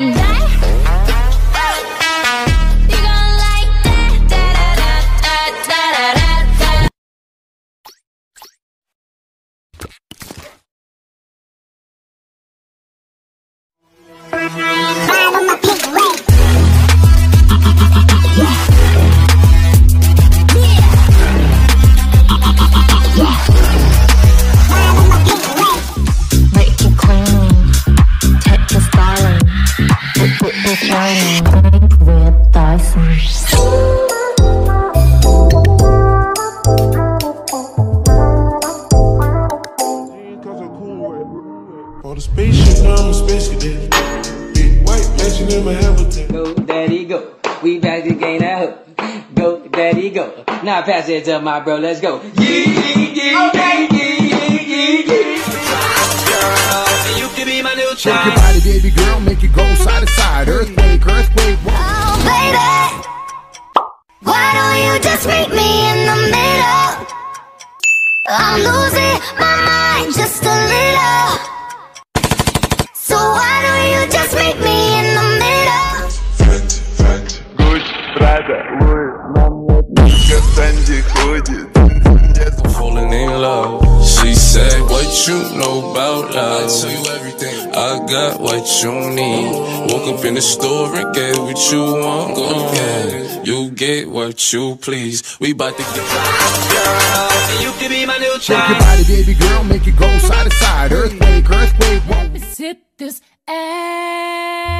like that? Now pass it to my bro, let's go. Yee, yee, yee, okay. yee, yee, yee, yee. You can be my new child. Shake your body, baby girl, make it go side to side. Earthquake, earthquake. Oh, baby, why don't you just meet me in the middle? I'm losing my mind just a little. So why don't you just meet me in the middle? Friend, friend, good brother. мне только Санди ходит. I'm falling in love. She said, What you know about love? I tell you everything. I got what you need. Woke up in the store and get what you want. Yeah, you get what you please. We bout to get. Girl, you can be my new Shake your child. body, baby girl, make it go side to side. Earthquake, earthquake. Whoa. Sit this ass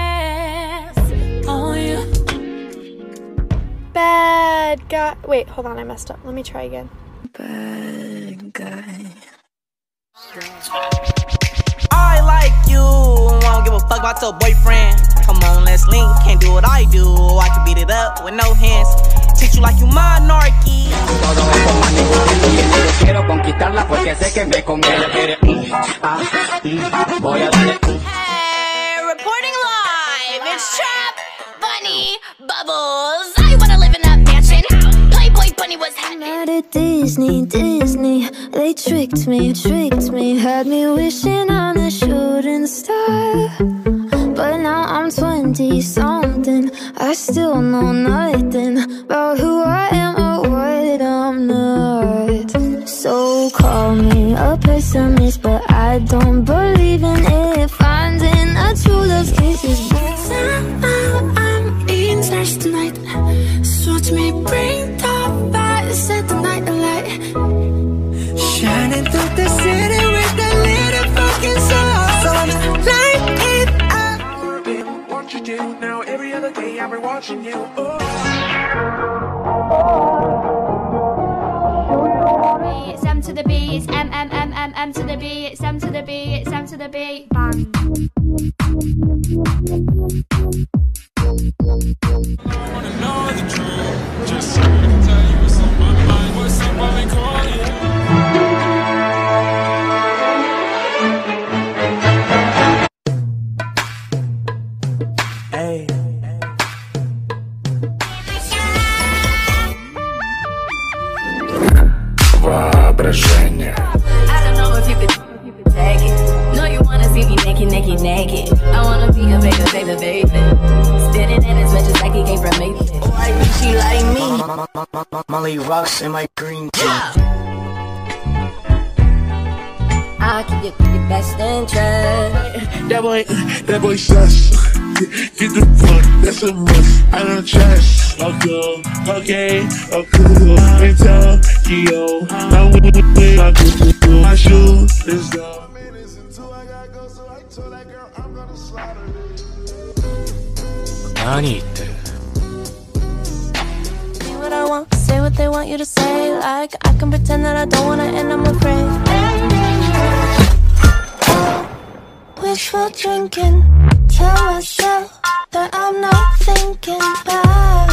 Bad guy. Wait, hold on. I messed up. Let me try again. Bad guy. I like you. Won't give a fuck about your boyfriend. Come on, let's link. Can't do what I do. I can beat it up with no hands. Treat you like you monarchy. Todo esto, mami, yo quiero conquistarla porque sé que me conviene. Voy a darle. Hey, reporting live. It's Trap Bunny Bubbles. Disney, Disney, they tricked me, tricked me, had me wishing on a shooting star. But now I'm 20 something, I still know nothing about who I am or what I'm not. So call me a pessimist, but I don't believe Shining through the city with a little fucking soul. So light it up. What you do now? Every other day I've been watching you. Oh. It's M to the B, it's M M M M M to the B, it's M to the B, it's M to the B. Bang. Me. Naked, naked, naked I wanna be a baby, baby, baby Still in it as much as I from Maven Why you she like me? Molly rocks in my green tea. I keep your, your best interest. That boy, that boy sus. Get the fuck, that's a must. I don't trust. Okay, okay, okay. In Tokyo, I'm with my good. My shoes is up. Say what I want, say what they want you to say. Like I can pretend that I don't wanna, and I'm afraid. Wishful drinking, tell myself that I'm not thinking about.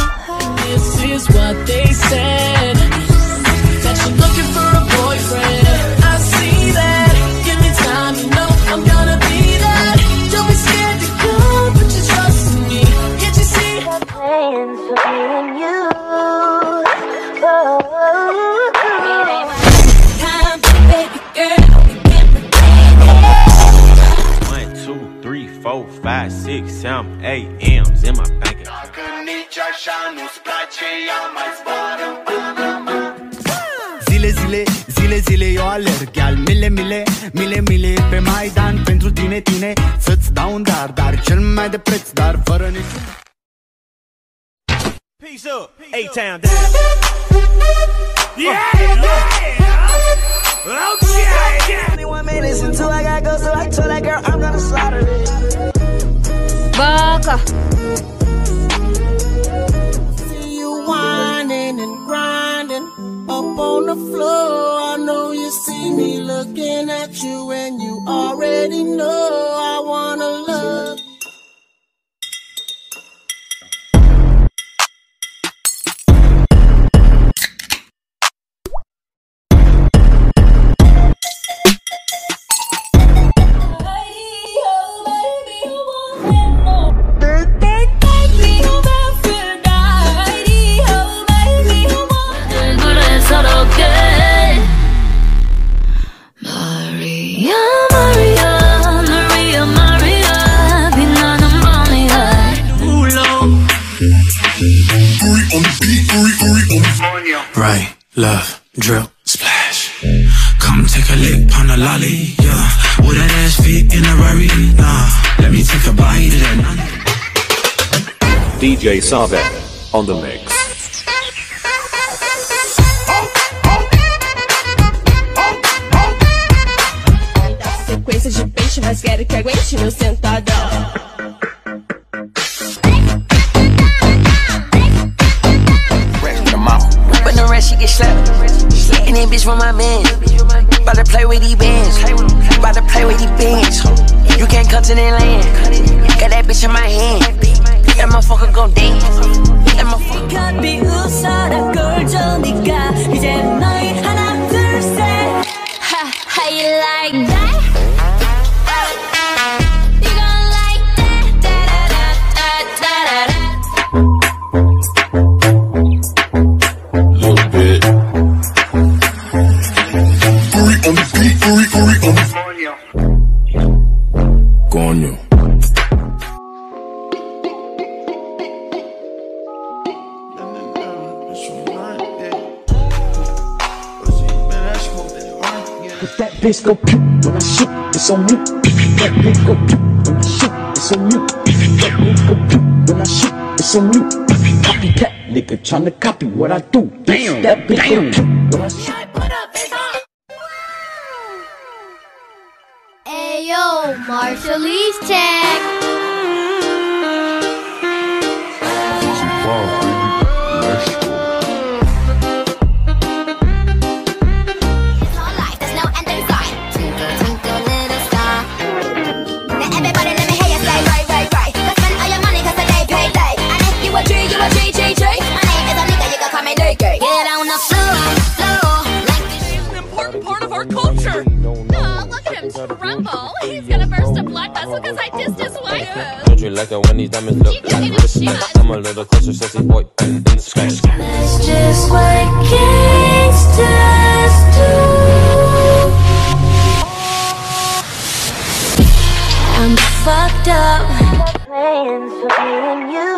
This is what they said. That you're looking for a boyfriend. I see that. Give me time, you know I'm gonna be that. Don't be scared to go, put your trust in me. Can't you see? Plans for me and you. Oh. Six, seven, eight M's in my bank account. Nici așa nu-ți place, ia mai zboară Zile, zile, zile, zile eu alerg Al mile, mile, mile, mile pe Maidan Pentru tine, tine, să-ți dau un dar Dar cel mai de preț, dar fără niciun Peace up, A-Town down. Yeah, yeah. Okay. 21 minutes until I gotta go, so I told that girl I'm gonna slaughter it. Baka. See you whining and grinding up on the floor. I know you see me looking at you, and you already know Right, left, drip, splash. Come take a lick on the lolly, yeah. Would that ass fit in a Rari? Nah, let me take a bite of that. DJ Savek on the mix. Sequência de peixe, mas quero que aguente meu sentadão. she get slapped. And then bitch from my man. About to play with these bands. About to play with these bands. You can't come to the land. Got that bitch in my hand. That motherfucker gon' dance. That motherfucker. 값이 웃어라 꼴좀 니가 이제 너희 하나 둘셋 Ha, how you like that? That go pew when I shoot, it's on you. That bitch go pew when I shoot, it's on you. That bitch go pew when I shoot, it's on you. Copycat nigga tryna copy what I do. Damn, that bitch go pew when I shoot. Ayo, Marshallese tag. There's like it when these diamonds look like respect? I'm a little closer, sexy boy, in the sky. That's just what gangsters do. I'm fucked up. Plans for me and you.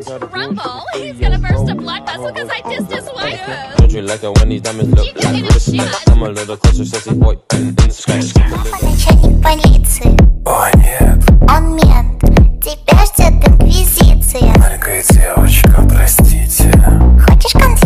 Oh, look at him tremble. He's gonna burst a blood vessel because I dissed his wife. Don't you like it when these diamonds look like respect? I'm a little closer, sexy boy, in the sky. начальник полиции. О, нет. Он мент. Тебя ждет инквизиция. Маленькая девочка, простите. Хочешь конфетку?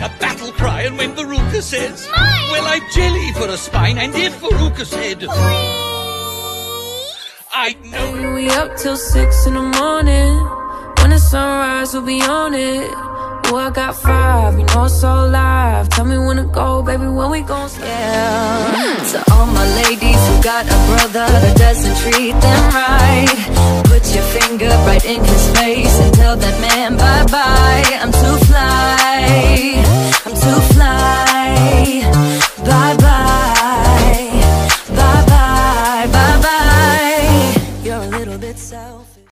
Like a battle cry. And when Veruca says, Mine. well, I've jelly for a spine. And if Veruca said, I'd know it. We up till six in the morning. When the sunrise, we'll be on it. Oh, I got five, you know it's all live. Tell me when to go, baby, when we gon' yeah. To all my ladies who got a brother that doesn't treat them right finger right in his face And tell that man bye-bye. I'm too fly, I'm too fly. Bye-bye.